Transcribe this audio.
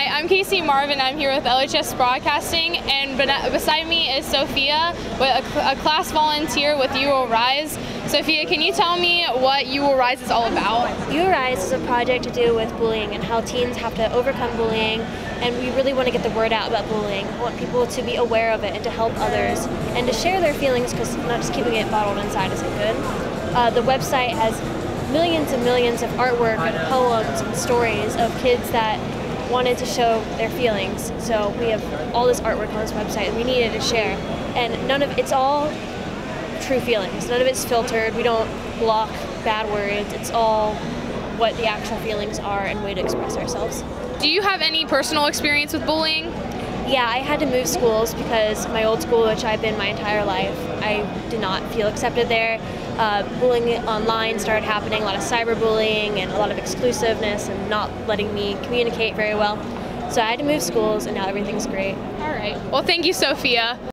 Hi, I'm Kaci Marvin. I'm here with LHS Broadcasting, and beside me is Sophia, a, class volunteer with You Will Rise. Sophia, can you tell me what You Will Rise is all about? You Will Rise is a project to do with bullying and how teens have to overcome bullying, and we really want to get the word out about bullying. We want people to be aware of it and to help others and to share their feelings because not just keeping it bottled inside isn't good. Uh, the website has millions and millions of artwork and poems and stories of kids that wanted to show their feelings. So we have all this artwork on this website and we needed to share. And none of it's all true feelings. None of it's filtered. We don't block bad words. It's all what the actual feelings are and way to express ourselves. Do you have any personal experience with bullying? Yeah, I had to move schools because my old school, which I've been my entire life, I did not feel accepted there. Uh, bullying online started happening, a lot of cyberbullying and a lot of exclusiveness and not letting me communicate very well. So I had to move schools and now everything's great. All right. Well, thank you, Sophia.